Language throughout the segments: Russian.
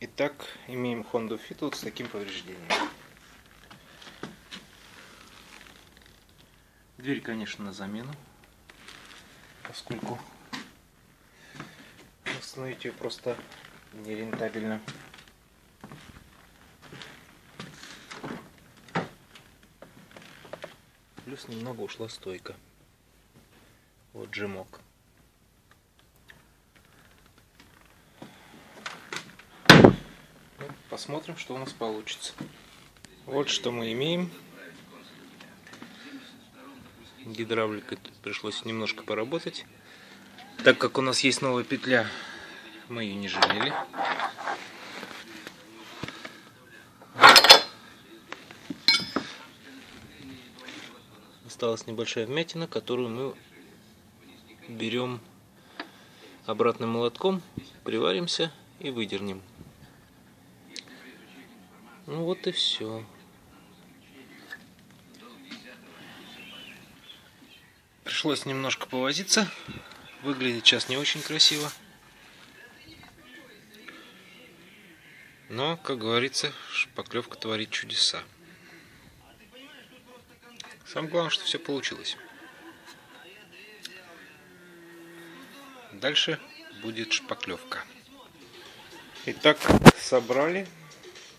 Итак, имеем Honda Fit вот с таким повреждением. Дверь, конечно, на замену, поскольку восстановить ее просто нерентабельно. Плюс немного ушла стойка. Вот джимок. Ну, посмотрим, что у нас получится. Вот что мы имеем. Гидравликой тут пришлось немножко поработать. Так как у нас есть новая петля, мы ее не жалели. Осталась небольшая вмятина, которую мы берем обратным молотком, приваримся и выдернем. Ну вот и все. Пришлось немножко повозиться. Выглядит сейчас не очень красиво. Но, как говорится, шпаклевка творит чудеса. Самое главное, что все получилось. Дальше будет шпаклевка. Итак, собрали.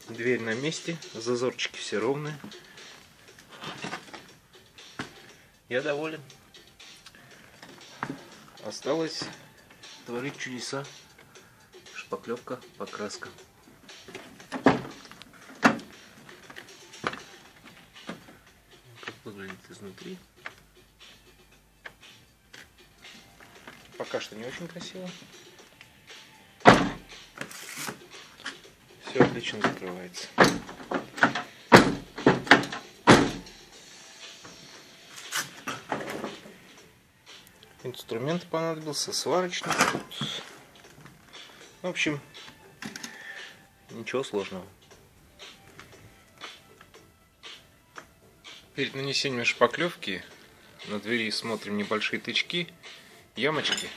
Дверь на месте. Зазорчики все ровные. Я доволен. Осталось творить чудеса. Шпаклевка, покраска. Как выглядит изнутри. Пока что не очень красиво. Отлично закрывается. Инструмент понадобился, сварочный. В общем, ничего сложного. Перед нанесением шпаклевки на двери смотрим небольшие тычки, ямочки,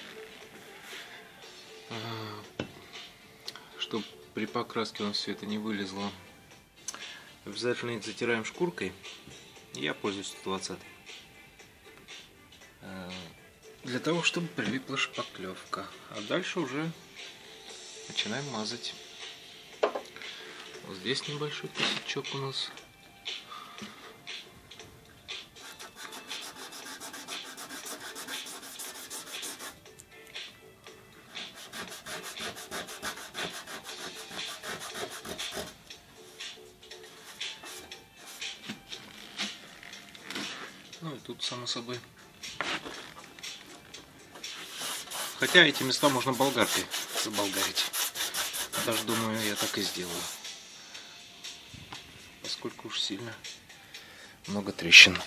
при покраске у нас все это не вылезло. Обязательно их затираем шкуркой. Я пользуюсь 120 для того, чтобы прилипла шпаклевка. А дальше уже начинаем мазать. Вот здесь небольшой косячок у нас. Ну и тут, само собой. Хотя эти места можно болгаркой заболгарить. Даже думаю, я так и сделаю. Поскольку уж сильно много трещин.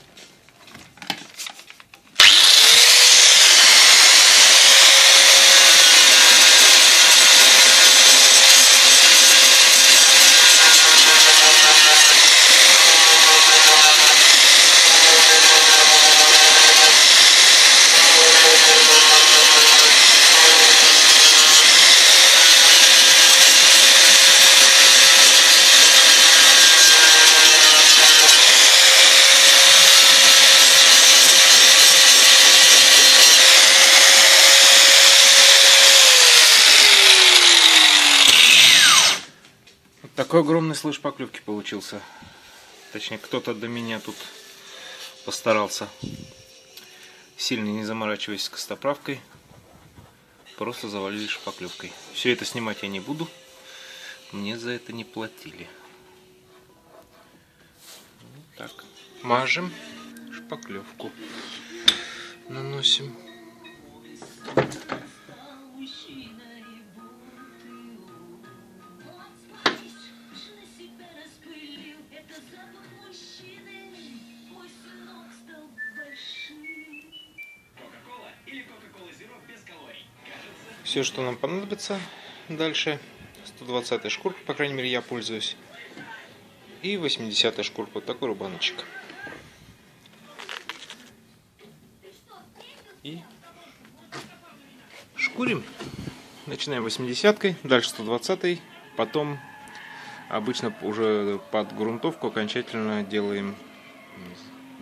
Такой огромный слой шпаклевки получился. Точнее, кто-то до меня тут постарался. Сильно не заморачиваясь с костоправкой. Просто завалили шпаклевкой. Все это снимать я не буду. Мне за это не платили. Так, мажем шпаклевку. Наносим. Все, что нам понадобится дальше. 120 шкурка, по крайней мере, я пользуюсь. И 80 шкурка, вот такой рубаночек. И шкурим. Начинаем 80 дальше 120 Потом обычно уже под грунтовку окончательно делаем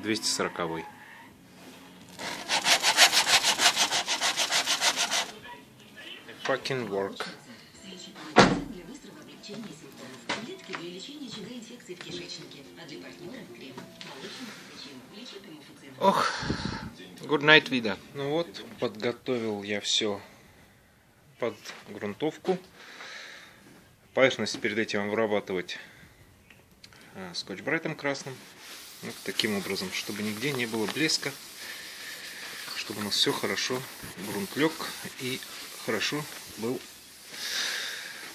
240 Fucking work. Ох, good night вида. Ну вот, подготовил я все под грунтовку. Поверхность перед этим обрабатывать а, скотч-брайтом красным. Вот таким образом, чтобы нигде не было блеска. Чтобы у нас все хорошо, грунт лег и хорошо был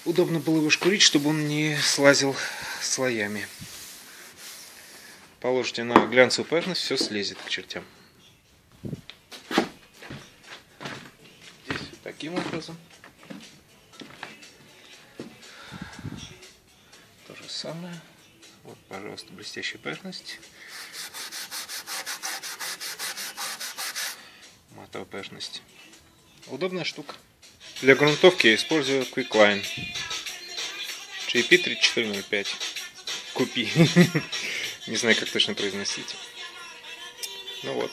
удобно было его шкурить, чтобы он не слазил слоями. Положите на глянцевую поверхность, все слезет к чертям. Здесь таким образом. То же самое. Вот, пожалуйста, блестящая поверхность. Матовая поверхность. Удобная штука. Для грунтовки я использую Quicklime. JP3405. Купи. Не знаю, как точно произносить. Ну вот.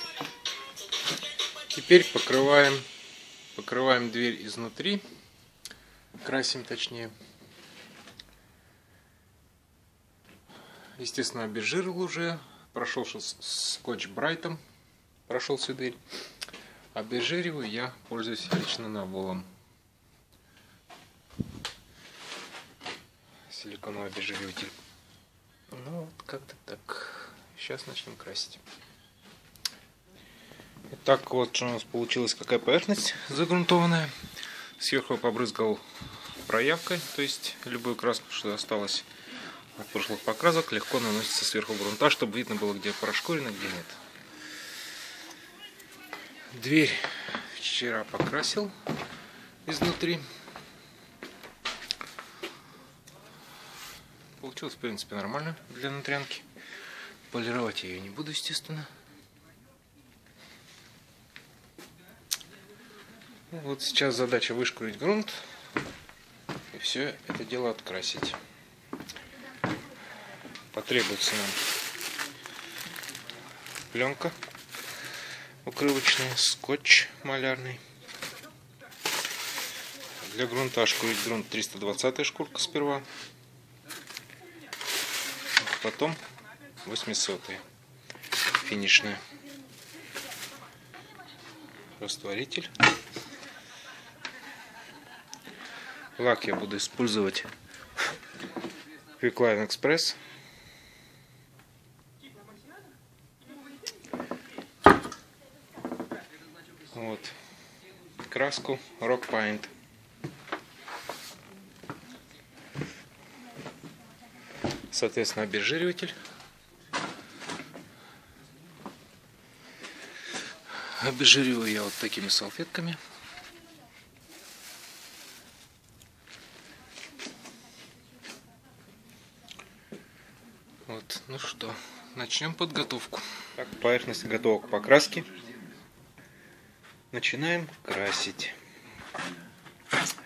Теперь покрываем, покрываем дверь изнутри. Красим точнее. Естественно, обезжирил уже. Прошелся скотч Брайтом. Прошел всю дверь. Обезжириваю я пользуюсь лично наволом. Силиконовый обезжириватель. Ну, вот как-то так. Сейчас начнем красить. Итак, вот что у нас получилась какая поверхность загрунтованная. Сверху побрызгал проявкой, то есть любую краску, что осталось от прошлых покрасок, легко наносится сверху грунта, чтобы видно было, где прошкурено, где нет. Дверь вчера покрасил изнутри. Получилось, в принципе, нормально для внутрянки. Полировать я ее не буду, естественно. Ну, вот сейчас задача вышкурить грунт и все это дело открасить. Потребуется нам пленка укрывочная, скотч малярный. Для грунта шкурить грунт 320 шкурка сперва потом 800 финишная растворитель. Лак я буду использовать. Quickline Express. Вот. Краску Rock Paint соответственно, обезжириватель. Обезжириваю я вот такими салфетками. Вот, ну что, начнем подготовку. Так, поверхность готова к покраске. Начинаем красить.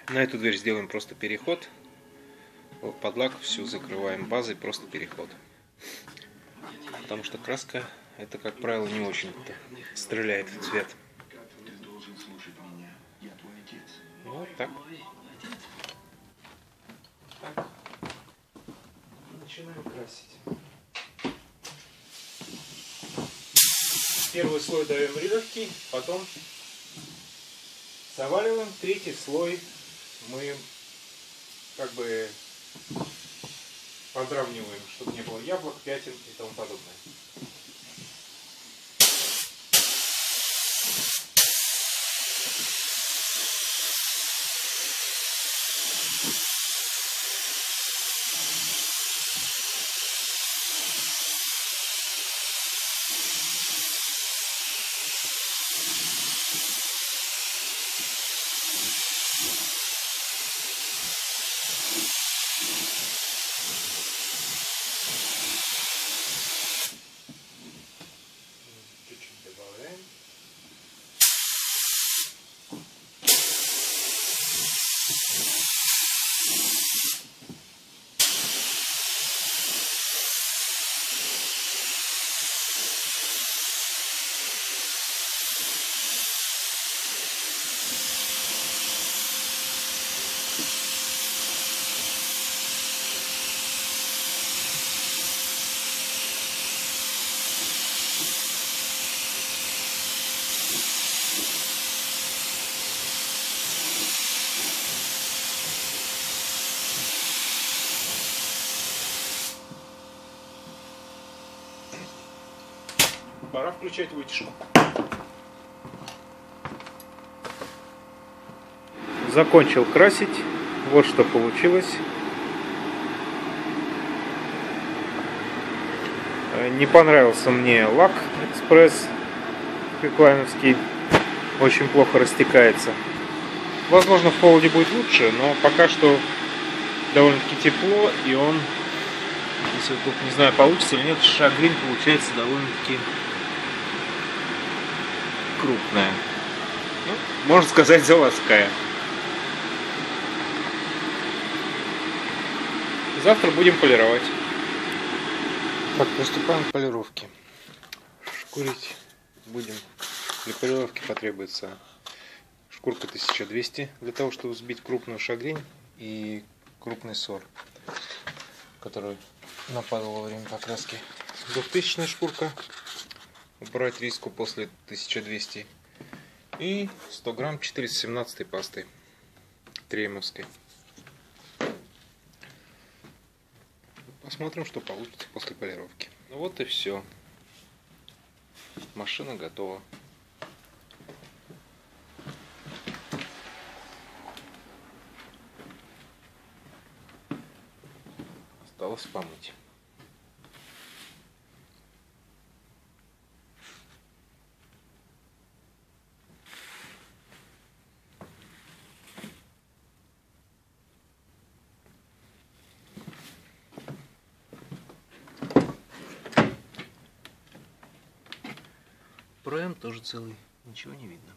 На эту дверь сделаем просто переход под лак всю закрываем базой, просто переход. Потому что краска, это, как правило, не очень стреляет в цвет. Вот так. Начинаем красить. Первый слой даем рядовки, потом заваливаем. Третий слой мы как бы подравниваем, чтобы не было яблок, пятен и тому подобное. Пора включать вытяжку. Закончил красить. Вот что получилось. Э, Не понравился мне лак экспресс квиклайновский. Очень плохо растекается. Возможно, в холоде будет лучше, но пока что довольно-таки тепло, и он, если вдруг не знаю, получится или нет, шагрень получается довольно-таки крупная. Ну, можно сказать, заводская. Завтра будем полировать. Так, приступаем к полировке. Шкурить будем. Для полировки потребуется шкурка 1200 для того, чтобы сбить крупную шагрень и крупный сор, который нападал во время покраски. 2000 шкурка, убрать риску после 1200 и 100 грамм 417 пасты тремовской. Посмотрим, что получится после полировки. Ну вот и все. Машина готова. Осталось помыть. Проем тоже целый, ничего не видно.